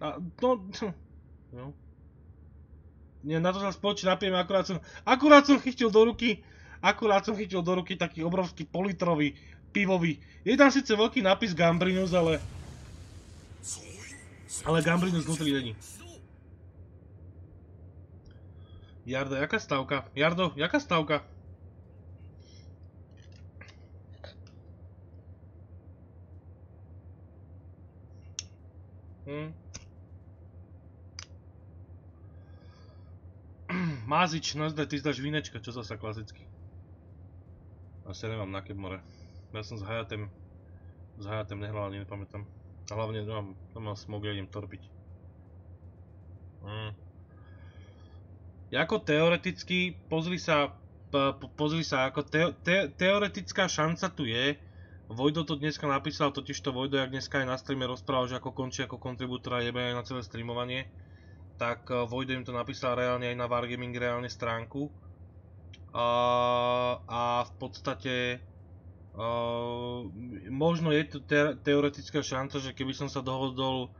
A, no, no. Nie, na to sa spoločne napijeme, akurát som, akurát som chytil do ruky, akurát som chytil do ruky taký obrovský politrový pivový. Je tam síce veľký nápis Gambrinus, ale... Ale Gambrinus vnútri není. Jardo, jaká stavka? Jardo, jaká stavka? Hm. Mázič, nazdaj, ty zdaš vínečka, čo zasa klasicky. Asi nemám na kebmore. Ja som s Hayatem, s Hayatem nehral ani nepamätám. A hlavne nemám, nemám smog, ja idem torpiť. Mm. Jako teoreticky, pozri sa, pozri sa, ako te, te, teoretická šanca tu je. Vojdo to dneska napísal, totiž to Vojdo, jak dneska aj na streame rozprával, že ako končí ako kontribútora jebe aj na celé streamovanie tak eh, Vojdo im to napísal reálne aj na Wargaming reálne stránku. A, v podstate uh, možno je tu te teoretická šanca, že keby som sa dohodol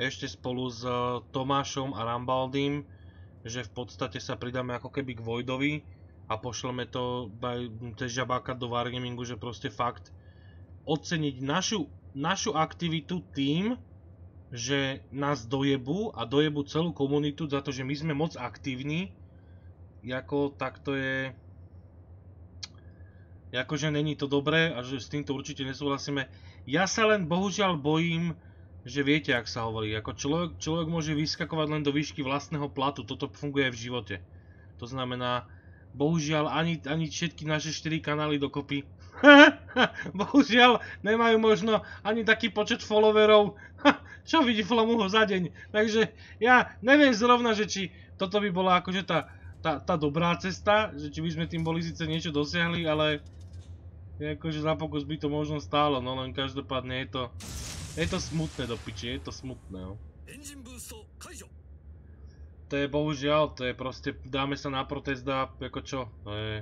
ešte spolu s uh, Tomášom a Rambaldym, že v podstate sa pridáme ako keby k Vojdovi a pošleme to cez žabáka do Wargamingu, že proste fakt oceniť našu, našu aktivitu tým, že nás dojebu a dojebu celú komunitu za to, že my sme moc aktívni, ako tak to je... Akože není to dobré a že s týmto určite nesúhlasíme. Ja sa len bohužiaľ bojím, že viete, ak sa hovorí, ako človek, človek môže vyskakovať len do výšky vlastného platu, toto funguje v živote. To znamená, bohužiaľ ani, ani všetky naše 4 kanály dokopy bohužiaľ nemajú možno ani taký počet followerov, čo vidí Flamuho za deň. Takže ja neviem zrovna, že či toto by bola akože tá, tá, tá dobrá cesta, že či by sme tým boli síce niečo dosiahli, ale akože za pokus by to možno stálo, no len každopádne je to, je to smutné do piči, je to smutné, no. To je bohužiaľ, to je proste, dáme sa na protest a ako čo, to je,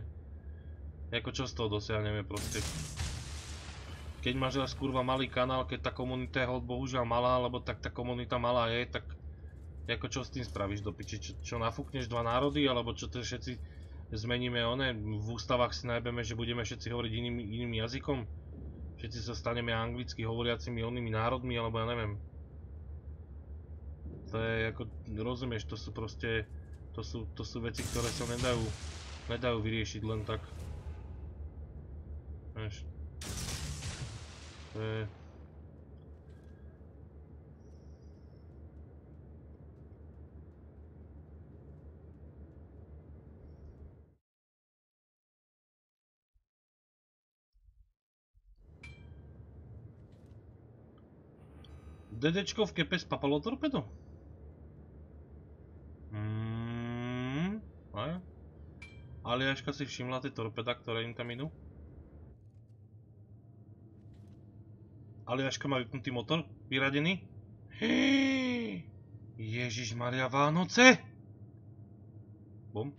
ako čo z toho dosiahneme proste keď máš raz kurva malý kanál, keď tá komunita je bohužiaľ malá, lebo tak tá komunita malá je, tak ako čo s tým spravíš do piči? Čo, čo nafúkneš dva národy, alebo čo to všetci zmeníme one? V ústavách si najbeme, že budeme všetci hovoriť iným, iným jazykom? Všetci sa staneme anglicky hovoriacimi onými národmi, alebo ja neviem. To je ako, rozumieš, to sú proste, to sú, to sú veci, ktoré sa nedajú, nedajú vyriešiť len tak. E... Dedečko v kepe spapalo torpedo? Mm, Aliaška si všimla tie torpeda, ktoré im tam idú? Aliaška má vypnutý motor, vyradený. Ježiš Maria Vánoce! Bum.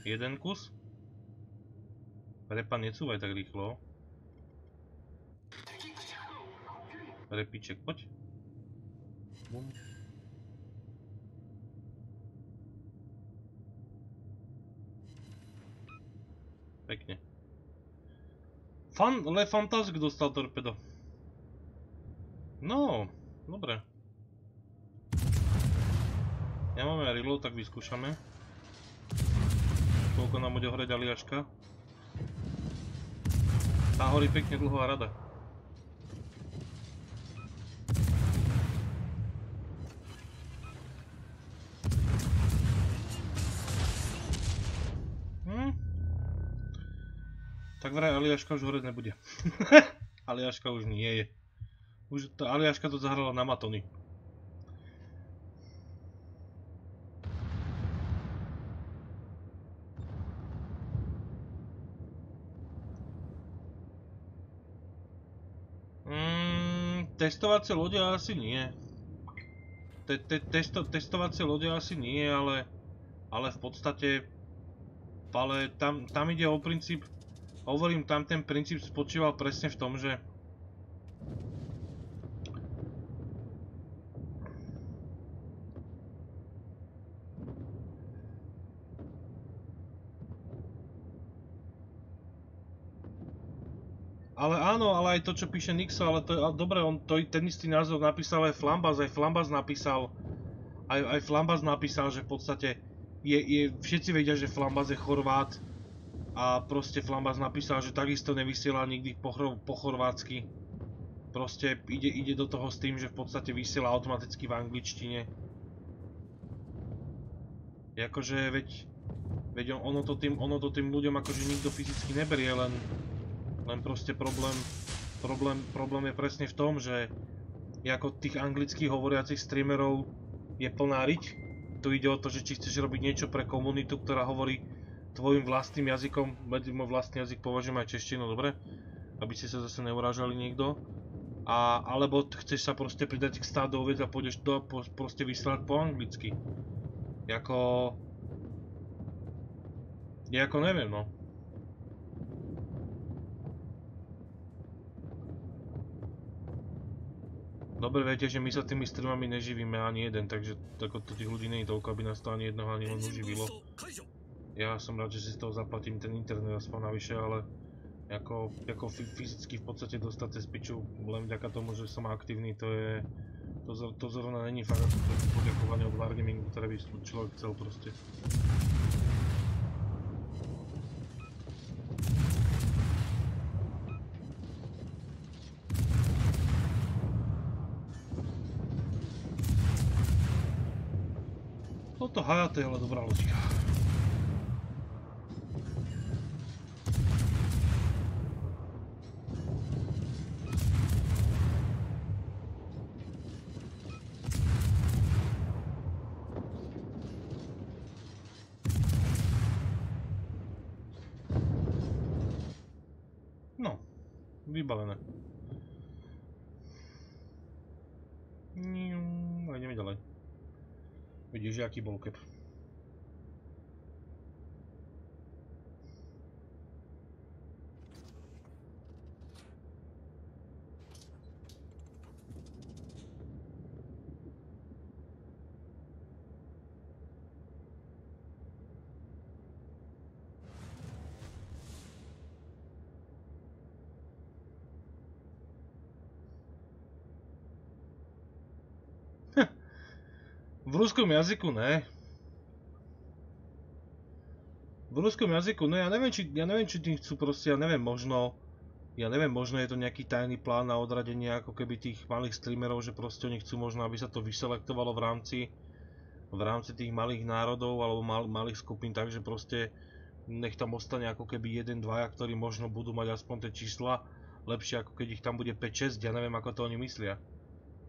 Jeden kus. Repa, necúvaj tak rýchlo. Repiček, poď. Bum. Pekne. Fan, Le Fantask dostal torpedo. No, dobre. Nemáme reload, tak vyskúšame. Koľko nám bude horeť aliaška. Tá horí pekne dlho rada. Hm? Tak vraj aliaška už horeť nebude. aliaška už nie je. Už tá Aliaška to zahrala na matony. Mm, testovacie lode asi nie. Te, te, testo, testovacie lode asi nie, ale, ale v podstate ale tam, tam ide o princíp, hovorím, tam ten princíp spočíval presne v tom, že Ale áno, ale aj to, čo píše Nixo, ale to je, ale dobre, on to, ten istý názov napísal aj Flambaz, aj Flambaz napísal, aj, aj Flambaz napísal, že v podstate je, je, všetci vedia, že Flambaz je Chorvát a proste Flambaz napísal, že takisto nevysiela nikdy po, po chorvátsky. Proste ide, ide do toho s tým, že v podstate vysiela automaticky v angličtine. Jakože veď, veď ono, to tým, ono to tým ľuďom akože nikto fyzicky neberie, len len proste problém, problém, problém je presne v tom, že ako tých anglických hovoriacich streamerov je plná riť. Tu ide o to, že či chceš robiť niečo pre komunitu, ktorá hovorí tvojim vlastným jazykom, môj vlastný jazyk považujem aj češtinu, dobre? Aby ste sa zase neurážali niekto. A, alebo chceš sa proste pridať k stádu oviec a pôjdeš to po, proste vysielať po anglicky. Jako... Ja ako neviem, no. Dobre viete, že my sa tými streamami neživíme ani jeden, takže tako to tých ľudí nie je toľko, aby nás to ani jednoho ani len uživilo. Ja som rád, že si z toho zaplatím ten internet aspoň navyše, ale ako, ako fyzicky v podstate dostať cez piču len vďaka tomu, že som aktívny, to je... To, to zrovna není fakt ako poďakovanie od Wargamingu, ktoré by človek chcel proste. Toto Hayate je ale dobrá loďka. No, vybavené. Będzie już jaki bunkier. V ruskom jazyku ne. V ruskom jazyku ne, ja neviem, či, ja neviem, či tým chcú proste, ja neviem, možno, ja neviem, možno je to nejaký tajný plán na odradenie ako keby tých malých streamerov, že proste oni chcú možno, aby sa to vyselektovalo v rámci, v rámci tých malých národov alebo mal, malých skupín, takže proste nech tam ostane ako keby jeden, dvaja, ktorí možno budú mať aspoň tie čísla lepšie ako keď ich tam bude 5-6, ja neviem ako to oni myslia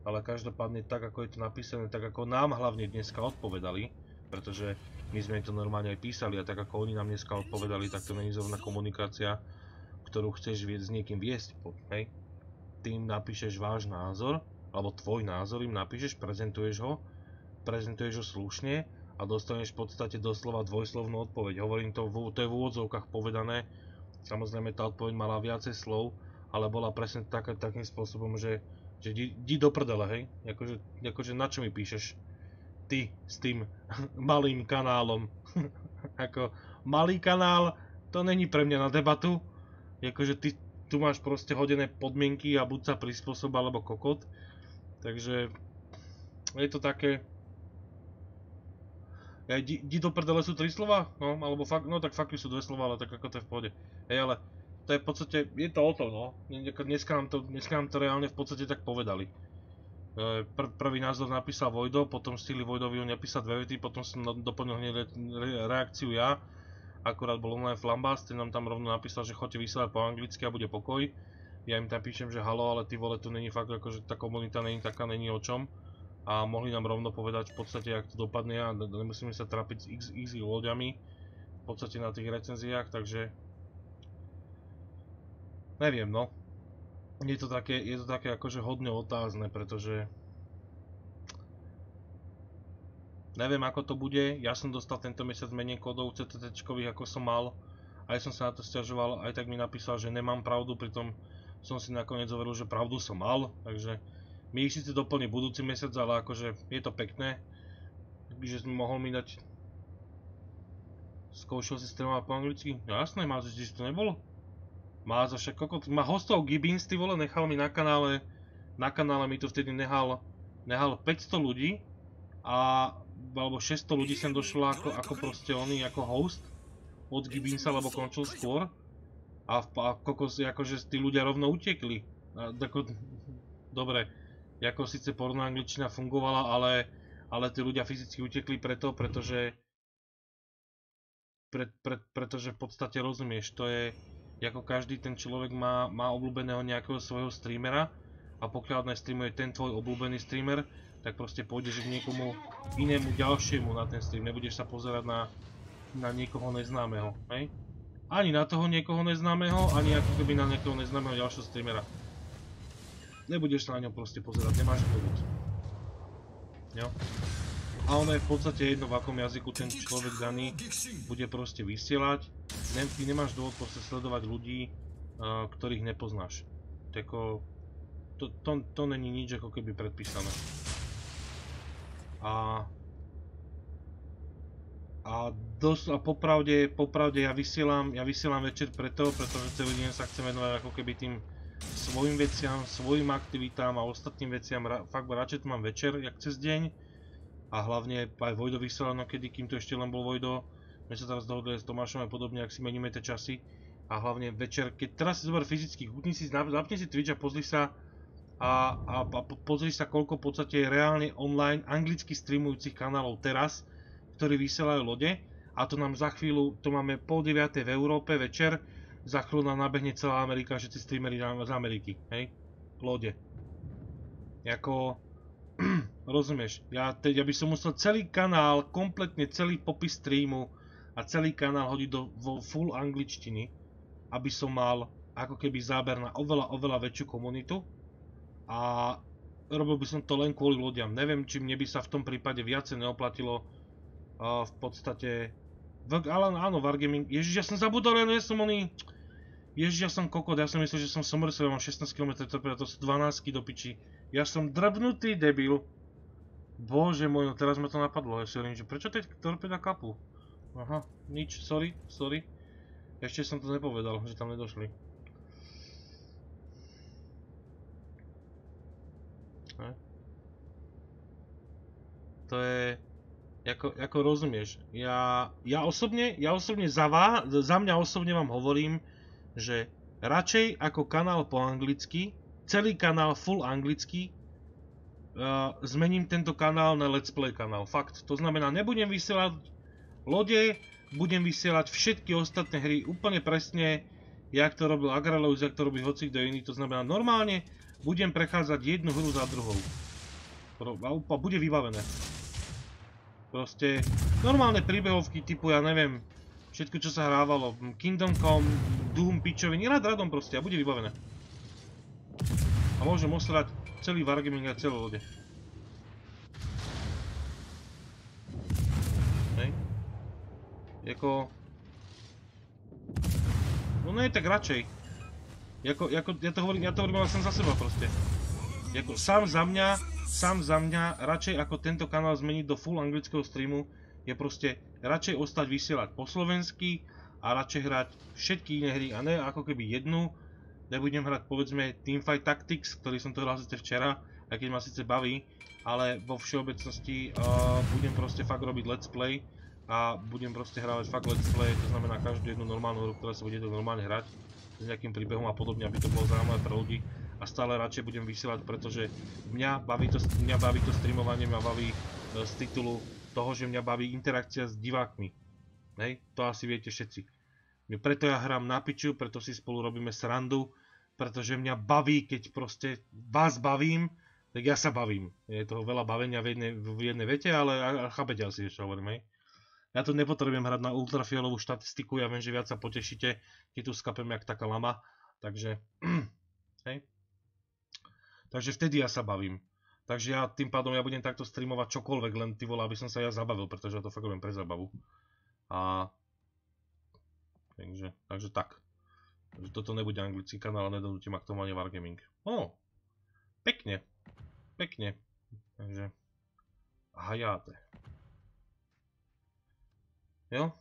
ale každopádne tak ako je to napísané, tak ako nám hlavne dneska odpovedali, pretože my sme to normálne aj písali a tak ako oni nám dneska odpovedali, tak to není zrovna komunikácia, ktorú chceš s niekým viesť, hej. Ty im napíšeš váš názor, alebo tvoj názor im napíšeš, prezentuješ ho, prezentuješ ho slušne a dostaneš v podstate doslova dvojslovnú odpoveď. Hovorím to, to je v úvodzovkách povedané, samozrejme tá odpoveď mala viacej slov, ale bola presne tak, takým spôsobom, že že di, do prdele, hej? Akože, akože na čo mi píšeš? Ty s tým malým kanálom. Ako malý kanál, to není pre mňa na debatu. Akože ty tu máš proste hodené podmienky a buď sa prispôsob alebo kokot. Takže je to také... Ja, di, di do prdele sú tri slova? No, alebo fakt, no tak fakt sú dve slova, ale tak ako to je v pohode. Hej, ale to je v podstate, je to o to, no. Dneska nám to, dneska nám to reálne v podstate tak povedali. E, pr prvý názor napísal Vojdo, potom stihli Vojdovi napísať dve vety, potom som doplnil hneď re reakciu ja. Akurát bol online Flambas, ten nám tam rovno napísal, že chodte vysielať po anglicky a bude pokoj. Ja im tam píšem, že halo, ale ty vole, tu není fakt, akože tá komunita není taká, není o čom. A mohli nám rovno povedať v podstate, jak to dopadne a nemusíme sa trapiť s easy loďami v podstate na tých recenziách, takže Neviem, no. Je to také, je to také akože hodne otázne, pretože neviem ako to bude, ja som dostal tento mesiac menej kódov CTT ako som mal, aj som sa na to stiažoval, aj tak mi napísal, že nemám pravdu, pritom som si nakoniec hovoril, že pravdu som mal, takže mi ich síce doplní budúci mesiac, ale akože je to pekné, že sme mohol mi dať skúšal si streamovať po anglicky? Jasné, mal si, to nebolo? Má za však kokot, má hostov Gibbins, ty vole, nechal mi na kanále, na kanále mi to vtedy nehal, nehal 500 ľudí a alebo 600 ľudí sem došlo ako, ako proste oni, ako host od Gibbinsa, lebo končil skôr a, a kokos, akože tí ľudia rovno utekli. A, tako, dobre, ako síce porno angličtina fungovala, ale, ale tí ľudia fyzicky utekli preto, pretože pre, pre, pretože v podstate rozumieš, to je ako každý ten človek má, má obľúbeného nejakého svojho streamera a pokiaľ nestreamuje ten tvoj obľúbený streamer, tak proste pôjdeš k niekomu inému ďalšiemu na ten stream, nebudeš sa pozerať na, na niekoho neznámeho, hej? Ani na toho niekoho neznámeho, ani ako keby na niekoho neznámeho ďalšieho streamera. Nebudeš sa na ňom proste pozerať, nemáš dôvod. Jo? A ono je v podstate jedno, v akom jazyku ten človek daný bude proste vysielať. ty nemáš dôvod proste sledovať ľudí, ktorých nepoznáš. Tako, to není nič ako keby predpísané. A a, dos, a popravde, popravde ja vysielam, ja vysielam večer preto, pretože celý deň sa chcem venovať ako keby tým svojim veciam, svojim aktivitám a ostatným veciam, fakt radšej to mám večer, jak cez deň a hlavne aj Vojdo vysielal kedy, kým to ešte len bol Vojdo. My sa teraz dohodli s Tomášom aj podobne, ak si meníme tie časy. A hlavne večer, keď teraz si zober fyzicky, kúkni si, zapni si Twitch a pozri sa a, a, a pozri sa koľko v podstate je reálne online anglicky streamujúcich kanálov teraz, ktorí vysielajú lode. A to nám za chvíľu, to máme pol 9 v Európe večer, za chvíľu nám nabehne celá Amerika, všetci streamery z Ameriky, hej? Lode. Jako, rozumieš, ja, te, ja by som musel celý kanál, kompletne celý popis streamu a celý kanál hodiť do vo full angličtiny, aby som mal ako keby záber na oveľa, oveľa väčšiu komunitu a robil by som to len kvôli ľuďom. Neviem, či mne by sa v tom prípade viacej neoplatilo uh, v podstate... V, ale áno, Wargaming... Ježiš, ja som zabudol, ja som oný... Ježiš, ja som kokot, ja som myslel, že som Somerset, mám 16 km, to sú 12 do piči. Ja som drbnutý debil. Bože môj, no teraz ma to napadlo, ja si hovorím, že prečo tie torpeda kapu? Aha, nič, sorry, sorry. Ešte som to nepovedal, že tam nedošli. Ne? To je... Ako rozumieš, ja, ja osobne, ja osobne za, vás, za mňa osobne vám hovorím, že radšej ako kanál po anglicky, celý kanál full anglicky, zmením tento kanál na Let's Play kanál. Fakt. To znamená, nebudem vysielať lode, budem vysielať všetky ostatné hry úplne presne, jak to robil Agraleus, jak to robí hocikto iný. To znamená, normálne budem prechádzať jednu hru za druhou. A bude vybavené. Proste normálne príbehovky typu, ja neviem, Všetko, čo sa hrávalo. Kingdom Come, Doom, pičoviny, rád radom proste a bude vybavené. A môžem osrať celý Wargaming a celé lode. Hej. Jako... No ne, tak radšej. Jako, jako, ja to hovorím, ja to hovorím ale som za seba proste. Jako, sám za mňa, sám za mňa, radšej ako tento kanál zmeniť do full anglického streamu, je proste radšej ostať vysielať po slovensky a radšej hrať všetky iné hry a ne ako keby jednu. Nebudem hrať povedzme Teamfight Tactics, ktorý som to hral síce včera, aj keď ma síce baví, ale vo všeobecnosti uh, budem proste fakt robiť let's play a budem proste hrávať fakt let's play, to znamená každú jednu normálnu hru, ktorá sa bude to normálne hrať s nejakým príbehom a podobne, aby to bolo zaujímavé pre ľudí a stále radšej budem vysielať, pretože mňa baví to, mňa baví to streamovanie, mňa baví uh, z titulu toho, že mňa baví interakcia s divákmi. Hej, to asi viete všetci. Preto ja hrám na piču, preto si spolu robíme srandu, pretože mňa baví, keď proste vás bavím, tak ja sa bavím. Je toho veľa bavenia v jednej, v jednej vete, ale chápete asi, čo hovorím, hej. Ja tu nepotrebujem hrať na ultrafialovú štatistiku, ja viem, že viac sa potešíte, keď tu skapem jak taká lama, takže, hej. Takže vtedy ja sa bavím. Takže ja tým pádom ja budem takto streamovať čokoľvek, len ty vole, aby som sa ja zabavil, pretože ja to fakt robím pre zabavu. A... Takže, takže tak. Takže toto nebude anglický kanál, ale nedonútim ma k tomu ani Wargaming. Ó, pekne. Pekne. Takže... Hajáte. Jo?